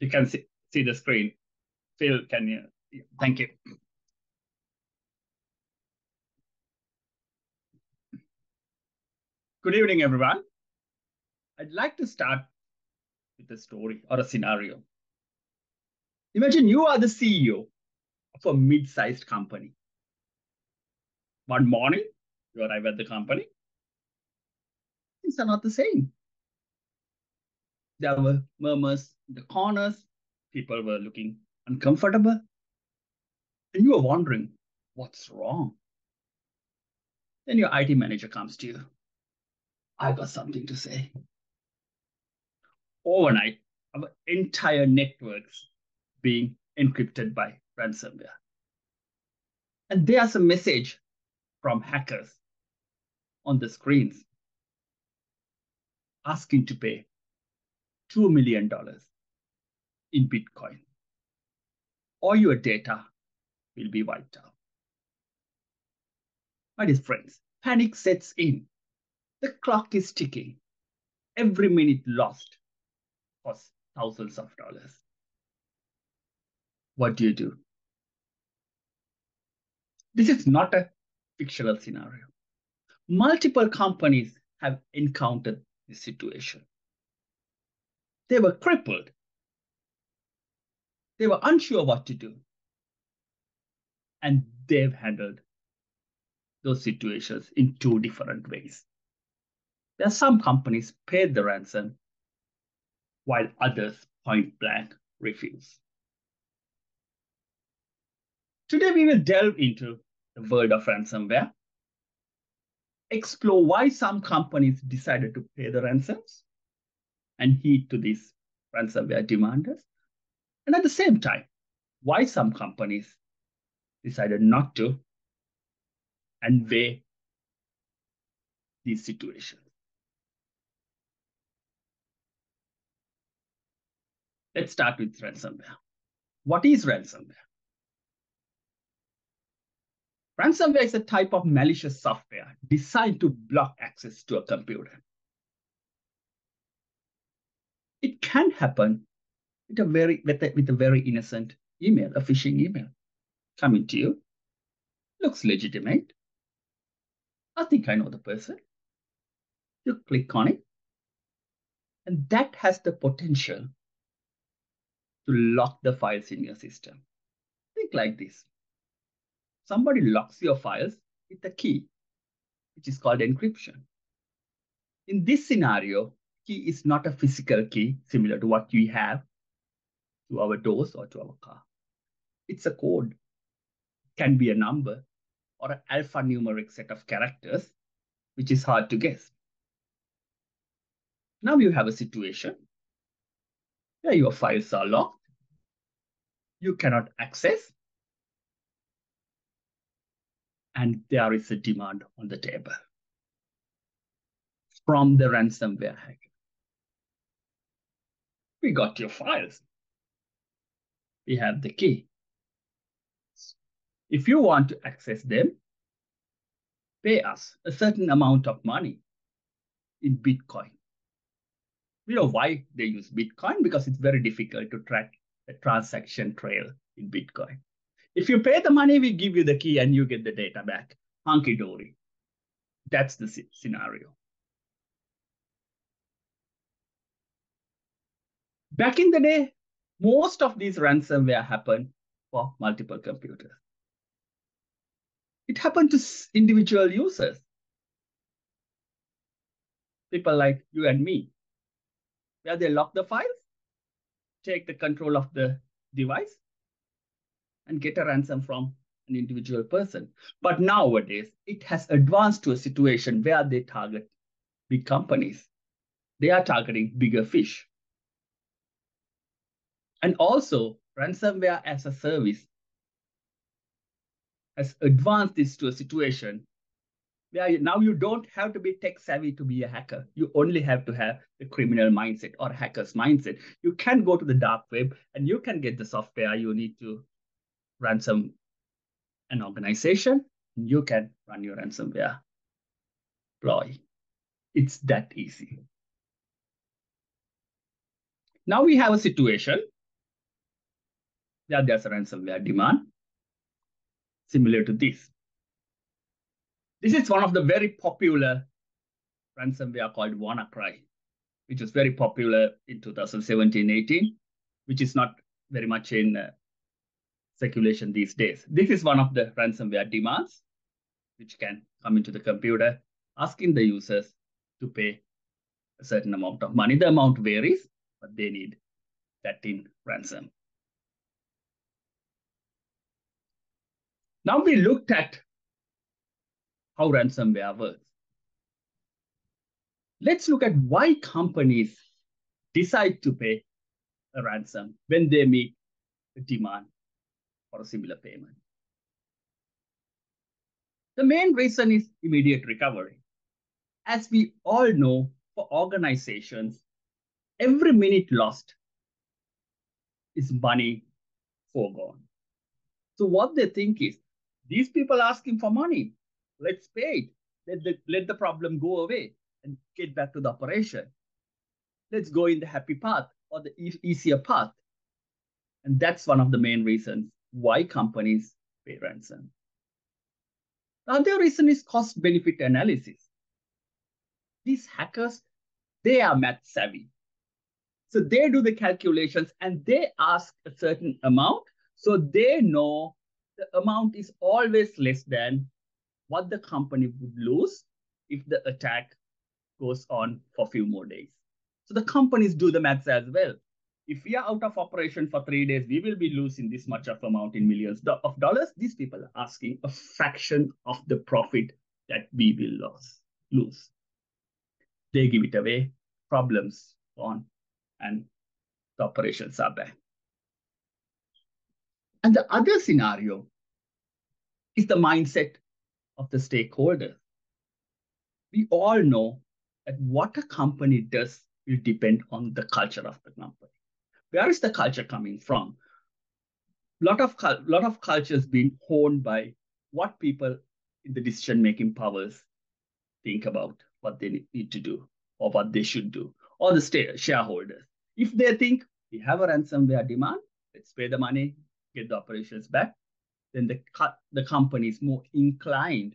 You can see, see the screen. Phil, can you? Thank you. Good evening, everyone. I'd like to start with a story or a scenario. Imagine you are the CEO of a mid-sized company. One morning, you arrive at the company. Things are not the same. There were murmurs in the corners. People were looking uncomfortable. And you were wondering, what's wrong? Then your IT manager comes to you. I got something to say. Overnight, our entire networks being encrypted by ransomware. And there's a message from hackers on the screens asking to pay $2 million in Bitcoin, or your data will be wiped out. My dear friends, panic sets in. The clock is ticking. Every minute lost costs thousands of dollars. What do you do? This is not a fictional scenario. Multiple companies have encountered this situation. They were crippled. They were unsure what to do. And they've handled those situations in two different ways. There are some companies paid the ransom while others point blank refuse. Today, we will delve into the world of ransomware, explore why some companies decided to pay the ransoms and heed to these ransomware demanders, and at the same time, why some companies decided not to and weigh these situations. Let's start with ransomware. What is ransomware? Ransomware is a type of malicious software designed to block access to a computer. It can happen with a very, with a, with a very innocent email, a phishing email coming to you. Looks legitimate. I think I know the person. You click on it. And that has the potential to lock the files in your system. Think like this somebody locks your files with a key, which is called encryption. In this scenario, key is not a physical key similar to what we have to our doors or to our car. It's a code. It can be a number or an alphanumeric set of characters, which is hard to guess. Now you have a situation where your files are locked. You cannot access and there is a demand on the table from the ransomware hacker. We got your files. We have the key. If you want to access them, pay us a certain amount of money in Bitcoin. You know why they use Bitcoin? Because it's very difficult to track the transaction trail in Bitcoin. If you pay the money, we give you the key and you get the data back. Hunky dory. That's the scenario. Back in the day, most of these ransomware happened for multiple computers. It happened to individual users. People like you and me, where they lock the files, take the control of the device, and get a ransom from an individual person. But nowadays, it has advanced to a situation where they target big companies. They are targeting bigger fish. And also, ransomware as a service has advanced this to a situation where now you don't have to be tech savvy to be a hacker. You only have to have the criminal mindset or hacker's mindset. You can go to the dark web and you can get the software you need to ransom an organization, you can run your ransomware ploy. It's that easy. Now we have a situation Yeah, there's a ransomware demand similar to this. This is one of the very popular ransomware called WannaCry, which was very popular in 2017-18, which is not very much in uh, circulation these days. This is one of the ransomware demands, which can come into the computer, asking the users to pay a certain amount of money. The amount varies, but they need that in ransom. Now we looked at how ransomware works. Let's look at why companies decide to pay a ransom when they meet a demand for a similar payment. The main reason is immediate recovery. As we all know, for organizations, every minute lost is money foregone. So what they think is, these people asking for money, let's pay it. Let the, let the problem go away and get back to the operation. Let's go in the happy path or the e easier path. And that's one of the main reasons why companies pay ransom. The other reason is cost benefit analysis. These hackers, they are math savvy. So they do the calculations and they ask a certain amount. So they know the amount is always less than what the company would lose if the attack goes on for a few more days. So the companies do the maths as well. If we are out of operation for three days, we will be losing this much of amount in millions of dollars. These people are asking a fraction of the profit that we will lose. lose. They give it away, problems on, and the operations are back. And the other scenario is the mindset of the stakeholder. We all know that what a company does will depend on the culture of the company. Where is the culture coming from? A lot of, lot of cultures being honed by what people in the decision-making powers think about what they need to do or what they should do, or the shareholders. If they think we have a ransomware demand, let's pay the money, get the operations back, then the, cut the company is more inclined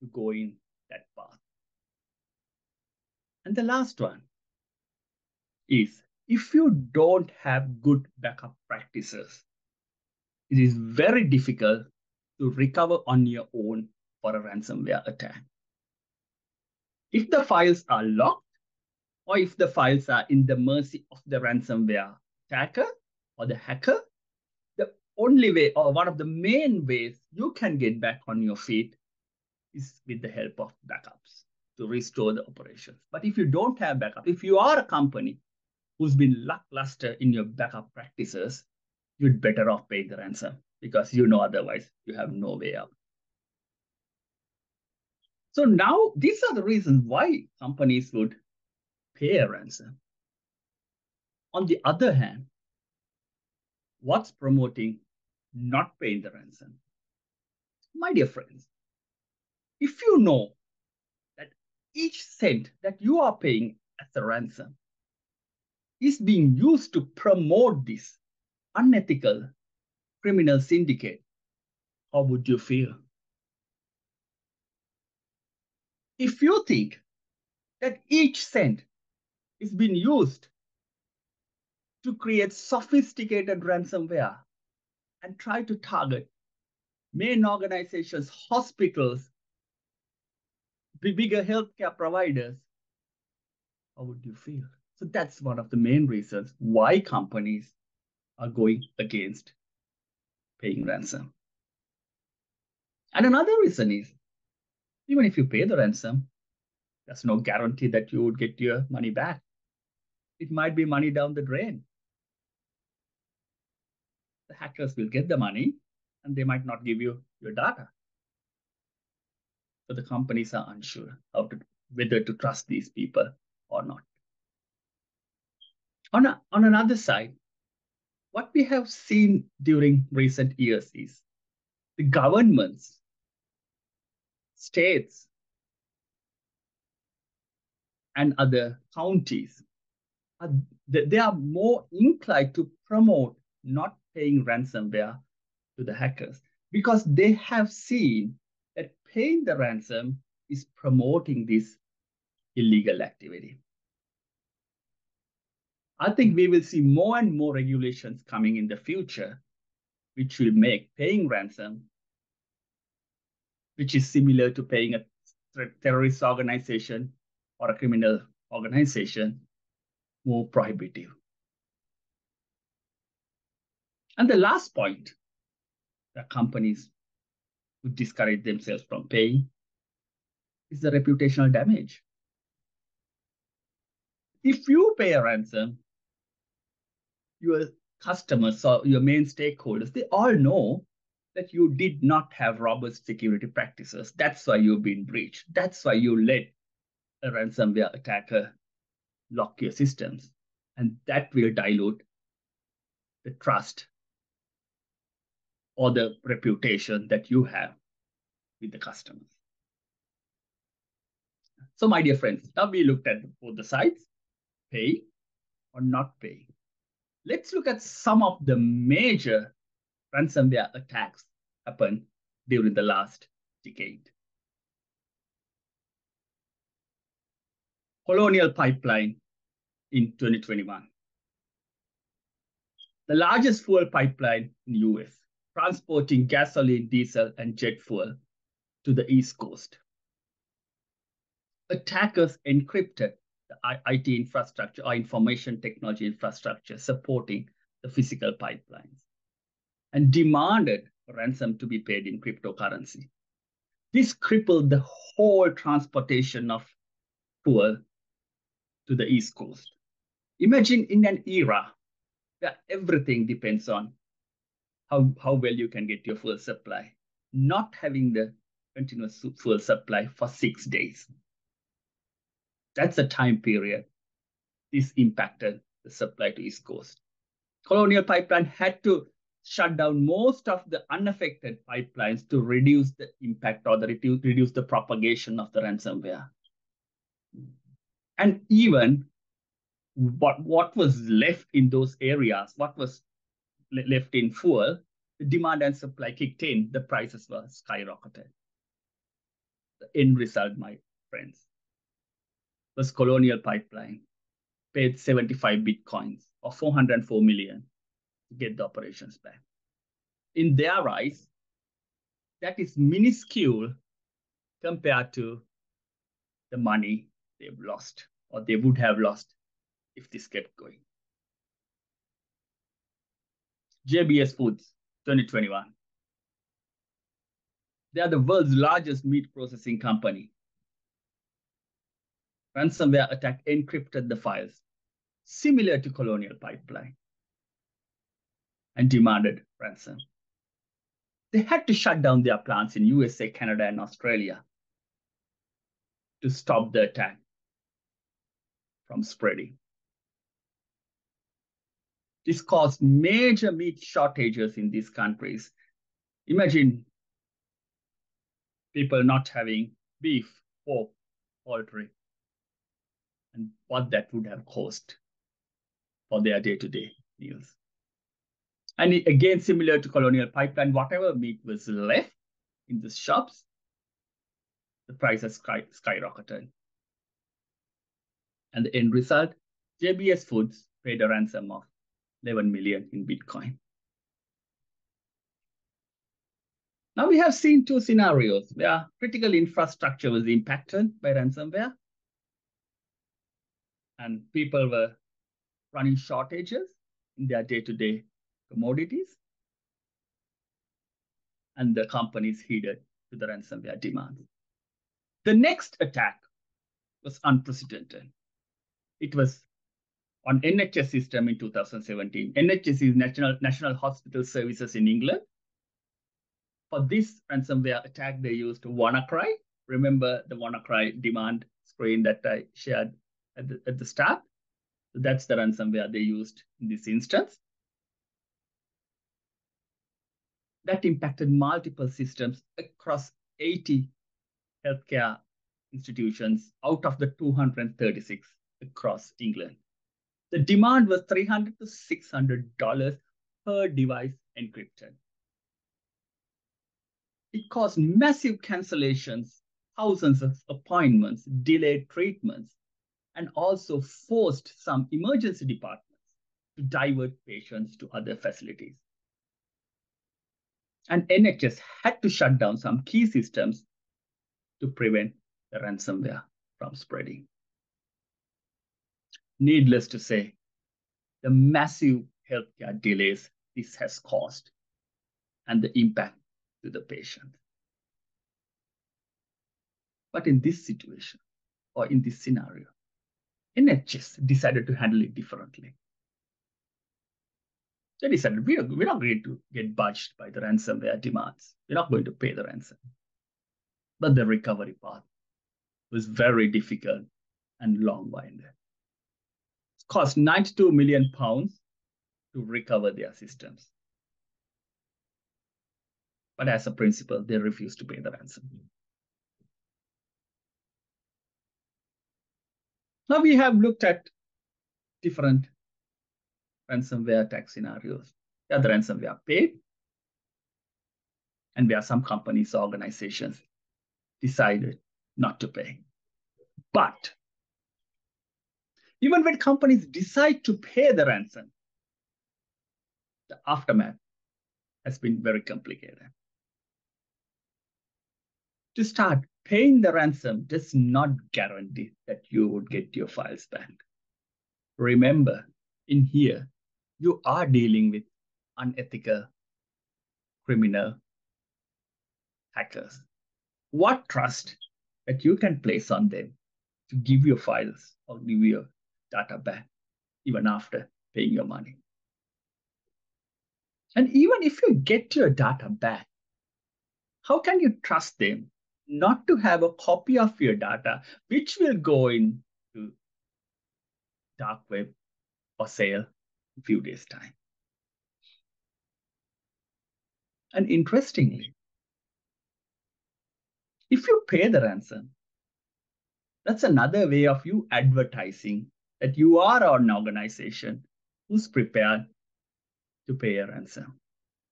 to go in that path. And the last one is if you don't have good backup practices, it is very difficult to recover on your own for a ransomware attack. If the files are locked, or if the files are in the mercy of the ransomware attacker or the hacker, only way or one of the main ways you can get back on your feet is with the help of backups to restore the operations. But if you don't have backup, if you are a company who's been lackluster in your backup practices, you'd better off pay the ransom because you know otherwise you have no way out. So now these are the reasons why companies would pay a ransom. On the other hand, what's promoting not paying the ransom? My dear friends, if you know that each cent that you are paying as a ransom is being used to promote this unethical criminal syndicate, how would you feel? If you think that each cent is being used to create sophisticated ransomware and try to target main organizations, hospitals, bigger healthcare providers, how would you feel? So that's one of the main reasons why companies are going against paying ransom. And another reason is even if you pay the ransom, there's no guarantee that you would get your money back. It might be money down the drain. The hackers will get the money and they might not give you your data. So the companies are unsure how to whether to trust these people or not. On, a, on another side, what we have seen during recent years is the governments, states, and other counties, are, they are more inclined to promote not paying ransomware to the hackers because they have seen that paying the ransom is promoting this illegal activity. I think we will see more and more regulations coming in the future, which will make paying ransom, which is similar to paying a terrorist organization or a criminal organization, more prohibitive. And the last point that companies would discourage themselves from paying is the reputational damage. If you pay a ransom, your customers or your main stakeholders, they all know that you did not have robust security practices. That's why you've been breached. That's why you let a ransomware attacker lock your systems. And that will dilute the trust or the reputation that you have with the customers. So my dear friends, now we looked at both the sides, pay or not pay. Let's look at some of the major ransomware attacks happened during the last decade. Colonial Pipeline in 2021. The largest fuel pipeline in the US transporting gasoline, diesel, and jet fuel to the East Coast. Attackers encrypted the IT infrastructure or information technology infrastructure supporting the physical pipelines and demanded ransom to be paid in cryptocurrency. This crippled the whole transportation of fuel to the East Coast. Imagine in an era where everything depends on how, how well you can get your fuel supply, not having the continuous fuel supply for six days. That's a time period. This impacted the supply to East Coast. Colonial Pipeline had to shut down most of the unaffected pipelines to reduce the impact or the reduce, reduce the propagation of the ransomware. And even what, what was left in those areas, what was left in the demand and supply kicked in, the prices were skyrocketed. The end result, my friends, was Colonial Pipeline paid 75 bitcoins or 404 million to get the operations back. In their eyes, that is minuscule compared to the money they've lost or they would have lost if this kept going. JBS Foods, 2021. They are the world's largest meat processing company. Ransomware attack encrypted the files, similar to Colonial Pipeline, and demanded ransom. They had to shut down their plants in USA, Canada, and Australia to stop the attack from spreading. This caused major meat shortages in these countries. Imagine people not having beef, pork, poultry, and what that would have cost for their day-to-day meals. And again, similar to Colonial Pipeline, whatever meat was left in the shops, the prices sky, skyrocketed. And the end result, JBS Foods paid a ransom of 11 million in Bitcoin. Now we have seen two scenarios where critical infrastructure was impacted by ransomware and people were running shortages in their day-to-day -day commodities and the companies heeded to the ransomware demands. The next attack was unprecedented. It was on NHS system in 2017. NHS is National, National Hospital Services in England. For this ransomware attack, they used WannaCry. Remember the WannaCry demand screen that I shared at the, at the start? That's the ransomware they used in this instance. That impacted multiple systems across 80 healthcare institutions out of the 236 across England. The demand was 300 to $600 per per device encrypted. It caused massive cancellations, thousands of appointments, delayed treatments, and also forced some emergency departments to divert patients to other facilities. And NHS had to shut down some key systems to prevent the ransomware from spreading. Needless to say, the massive healthcare delays this has caused and the impact to the patient. But in this situation, or in this scenario, NHS decided to handle it differently. They decided we are, we're not going to get budged by the ransomware demands. We're not going to pay the ransom. But the recovery path was very difficult and long-winded. It cost 92 million pounds to recover their systems. But as a principle, they refused to pay the ransom. Now we have looked at different ransomware attack scenarios. The ransomware paid, and where some companies, organizations decided not to pay. But even when companies decide to pay the ransom, the aftermath has been very complicated. To start, paying the ransom does not guarantee that you would get your files back. Remember, in here, you are dealing with unethical criminal hackers. What trust that you can place on them to give your files or give your data back even after paying your money? And even if you get your data back, how can you trust them not to have a copy of your data, which will go into dark web or sale a few days' time? And interestingly, if you pay the ransom, that's another way of you advertising that you are an organization who's prepared to pay a ransom.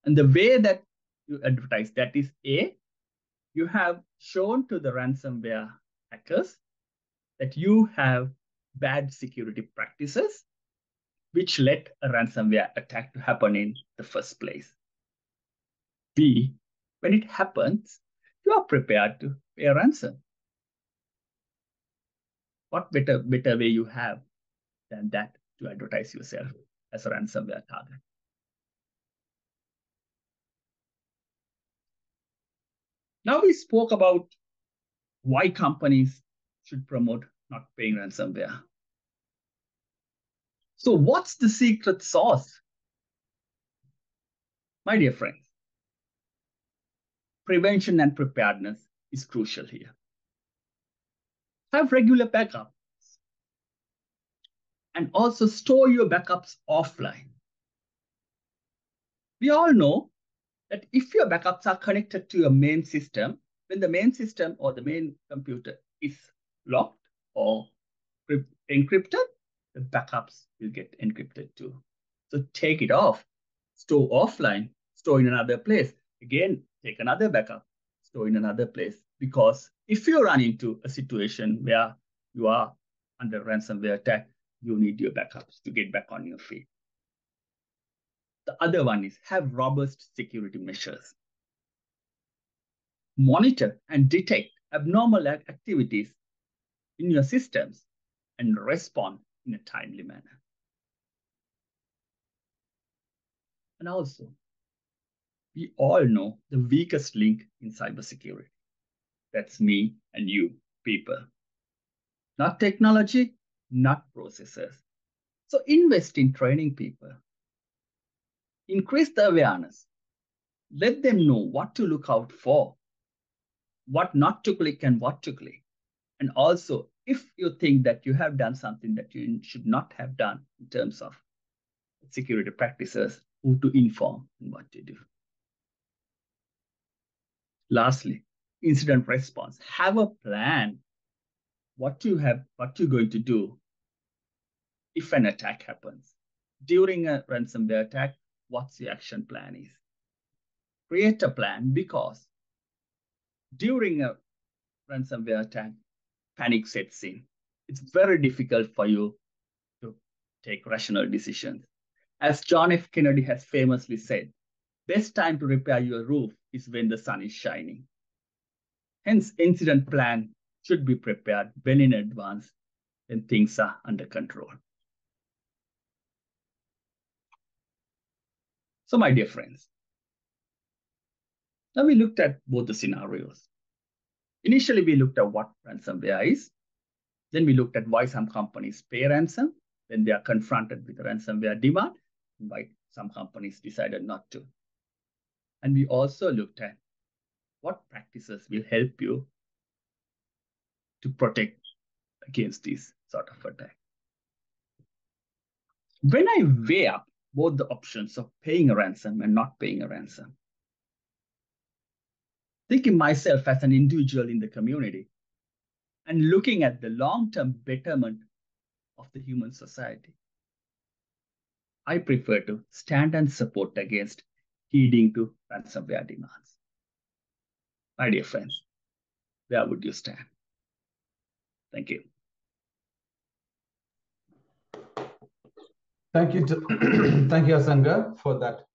And the way that you advertise that is A, you have shown to the ransomware hackers that you have bad security practices, which led a ransomware attack to happen in the first place. B, when it happens, you are prepared to pay a ransom. What better, better way you have than that to advertise yourself as a ransomware target? Now we spoke about why companies should promote not paying ransomware. So what's the secret sauce? My dear friends, prevention and preparedness is crucial here. Have regular backups and also store your backups offline. We all know that if your backups are connected to your main system, when the main system or the main computer is locked or encrypted, the backups will get encrypted too. So take it off, store offline, store in another place. Again, take another backup, store in another place. Because if you run into a situation where you are under ransomware attack, you need your backups to get back on your feet. The other one is have robust security measures. Monitor and detect abnormal activities in your systems and respond in a timely manner. And also, we all know the weakest link in cybersecurity. That's me and you, people. Not technology, not processes. So invest in training people increase the awareness. Let them know what to look out for, what not to click and what to click. And also, if you think that you have done something that you should not have done in terms of security practices, who to inform and what to do. Lastly, incident response. Have a plan. What you have, what you're going to do if an attack happens. During a ransomware attack, what your action plan is. Create a plan because during a ransomware attack, panic sets in. It's very difficult for you to take rational decisions. As John F. Kennedy has famously said, best time to repair your roof is when the sun is shining. Hence, incident plan should be prepared well in advance when things are under control. So my dear friends, now we looked at both the scenarios. Initially, we looked at what ransomware is. Then we looked at why some companies pay ransom when they are confronted with ransomware demand, and why some companies decided not to. And we also looked at what practices will help you to protect against this sort of attack. When I weigh up both the options of paying a ransom and not paying a ransom, thinking myself as an individual in the community and looking at the long-term betterment of the human society, I prefer to stand and support against heeding to ransomware demands. My dear friends, where would you stand? Thank you. Thank you, to, thank you, Asanga, for that